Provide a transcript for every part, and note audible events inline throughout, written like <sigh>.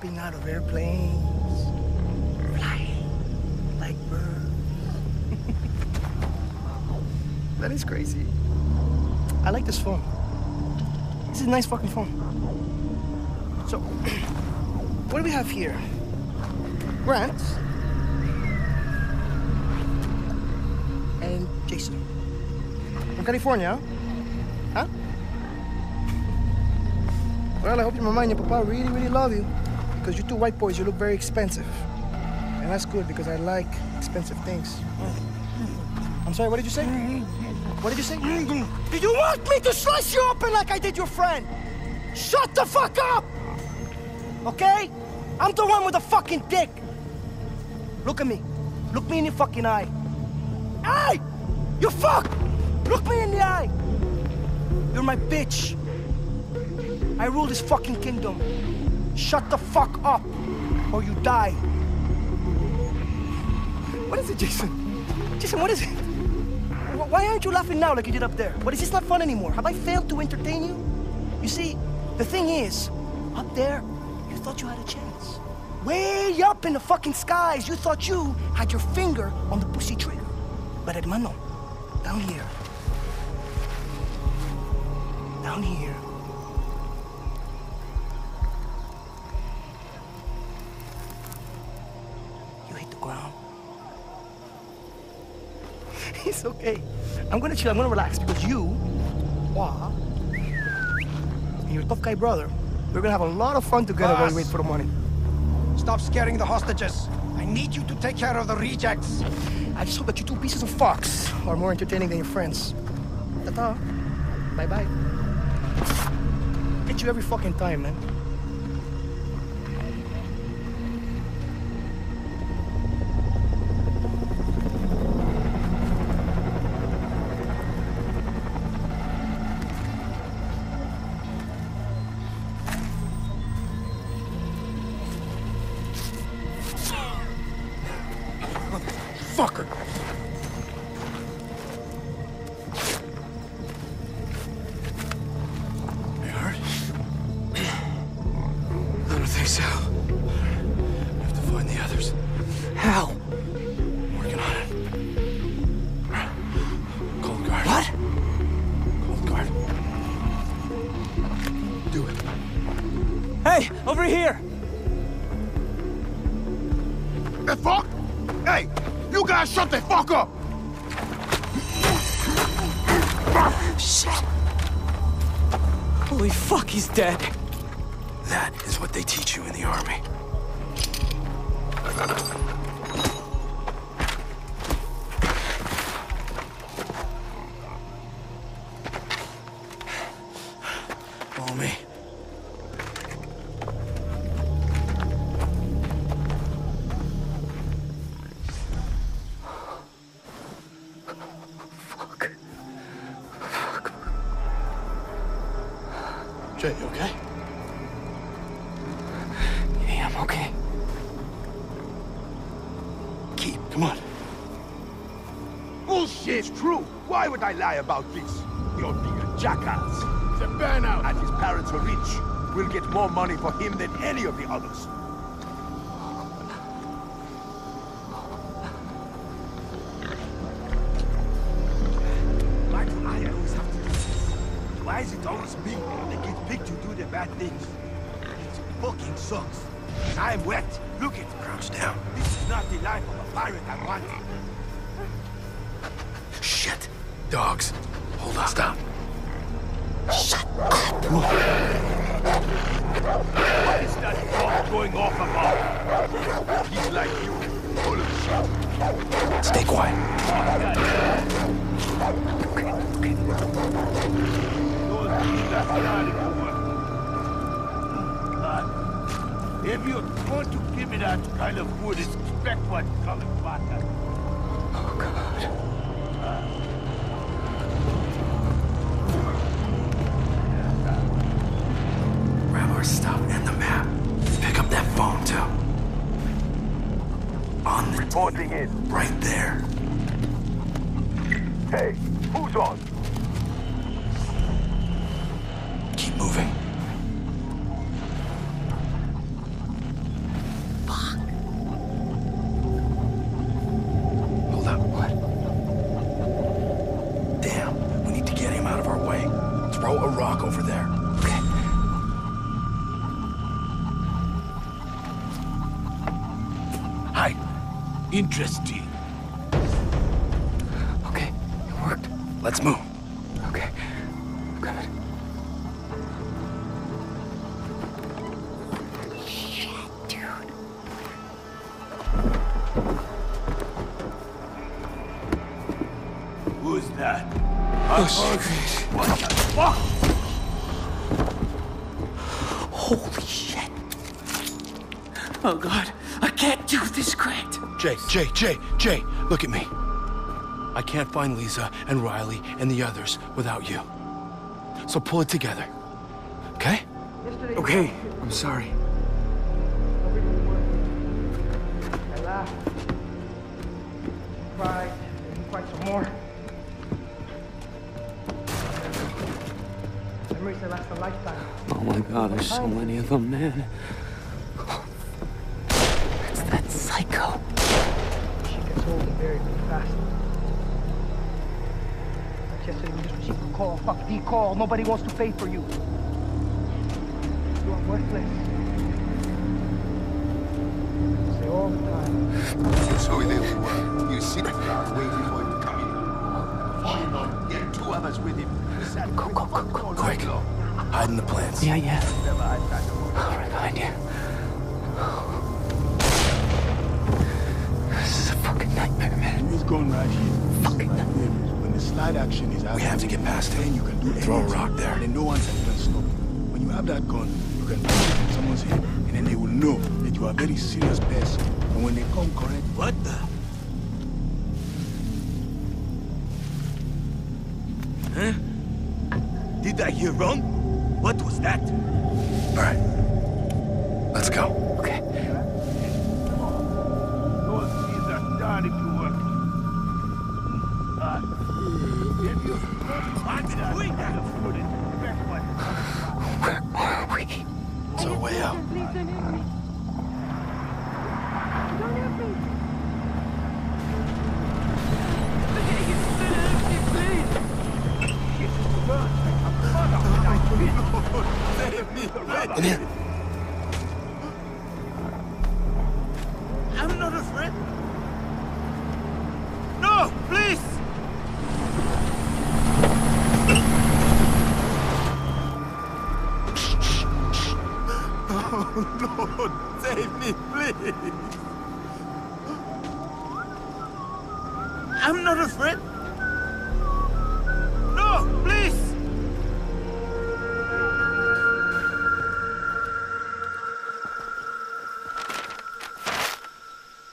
out of airplanes, flying like birds. <laughs> that is crazy. I like this phone. This is a nice fucking phone. So, <clears throat> what do we have here? Grant and Jason from California, huh? Well, I hope your mama and your papa really, really love you. Because you two white boys, you look very expensive. And that's good because I like expensive things. I'm sorry, what did you say? What did you say? Do you want me to slice you open like I did your friend? Shut the fuck up! Okay? I'm the one with the fucking dick. Look at me. Look me in the fucking eye. Hey! You fuck! Look me in the eye! You're my bitch. I rule this fucking kingdom. Shut the fuck up, or you die. What is it, Jason? Jason, what is it? Why aren't you laughing now like you did up there? What is this not fun anymore? Have I failed to entertain you? You see, the thing is, up there, you thought you had a chance. Way up in the fucking skies, you thought you had your finger on the pussy trigger. But hermano, down here, down here, it's okay. I'm gonna chill, I'm gonna relax because you, Wah, and your tough guy brother, we're gonna have a lot of fun together while we wait for the money. Stop scaring the hostages. I need you to take care of the rejects. I just hope that you two pieces of fox are more entertaining than your friends. Ta-ta. Bye-bye. Get you every fucking time, man. Think so. We have to find the others. How? Working on it. Cold guard. What? Cold guard. Do it. Hey, over here! The fuck? Hey, you guys shut the fuck up! Shit! Holy fuck, he's dead. That is what they teach you in the army. Follow me. Fuck. Jay, you okay? Bullshit's true. Why would I lie about this? You're being a jackass. It's a burnout. And his parents are rich. We'll get more money for him than any of the others. Why do I always have to do this? Why is it always me that gets picked to do the bad things? It fucking sucks. I'm wet. Look it. Crouch down. This is not the life of a pirate I want. Shit. Dogs. Hold on. Stop. What is that dog going off about? He's like you. Full of shit. Stay quiet. Those things are starting to If you want to give me that kind of food, expect what's coming back at you. reporting in. Right there. Hey, who's on? Keep moving. Hold up, what? Damn, we need to get him out of our way. Throw a rock over there. Interesting. Okay, it worked. Let's move. Okay. Good. Who's that? Oh, What the fuck? Holy shit. Oh god, I can't do this, Grant. Jay, Jay, Jay, Jay, look at me. I can't find Lisa and Riley and the others without you. So pull it together. Okay? Okay, I'm sorry. I laughed. Cried. And some more. Memories that last a lifetime. Oh my god, there's so many of them, man. It's that psycho. She gets very, very fast. Like yesterday, we just received a call. Fuck the call. Nobody wants to pay for you. You are worthless. I say all the time. So they were. You see, the car waiting for him to come in. Find on. Get two others with him. Go, go, go, go, Quick. Hide in the plants. Yeah, yeah. Right behind you. Is a nightmare, man. He's gone right here. Fucking Like. When the slide action is out, We have to get past him. you can do Throw a rock there. And then no one can stop. When you have that gun, you can put it in someone's head, and then they will know that you are a very serious person. And when they come correct, What the? Huh? Did I hear wrong? What was that? All right. Let's go. Okay. Where are we? It's way out. Here. I'm not afraid. No, please! Lord, save me, please. I'm not afraid. No, please!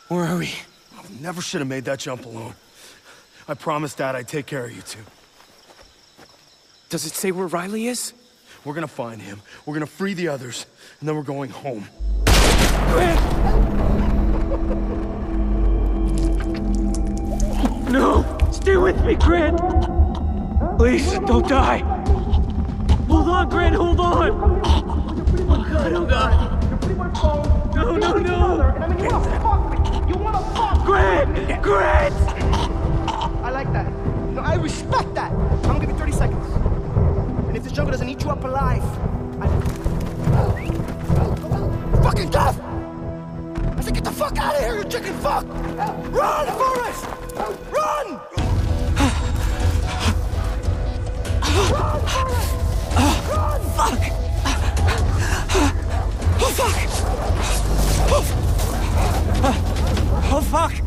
Where are we? I never should have made that jump alone. I promised Dad I'd take care of you two. Does it say where Riley is? We're gonna find him. We're gonna free the others, and then we're going home. No! Stay with me, Grant! Please, don't die! Hold on, Grant, hold on! Oh god, oh god! No, no, no! And I mean, you wanna fuck me? You wanna fuck me? Grant! Grant! I like that. No, I respect that. I'm gonna give you 30 seconds. This jungle doesn't eat you up alive, I... Fucking death! I said, get the fuck out of here, you chicken fuck! Run, Forrest! Run! Run! Run! Fuck! Oh fuck! Oh, Shit!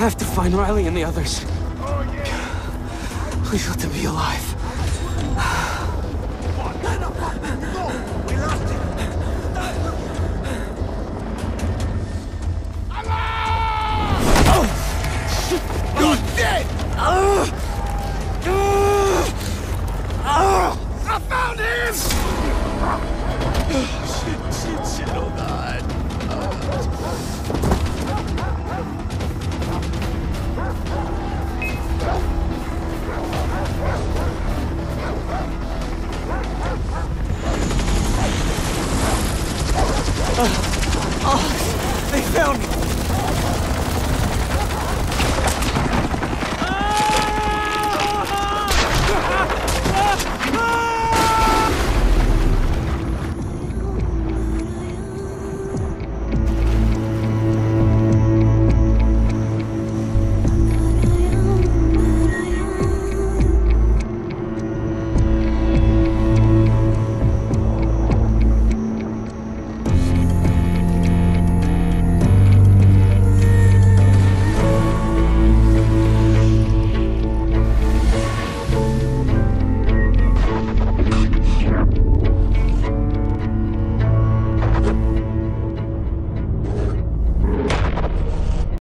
have to find Riley and the others. Oh, yeah. Please let them be alive. I found him! Shit, shit, shit. Oh. oh, they found me!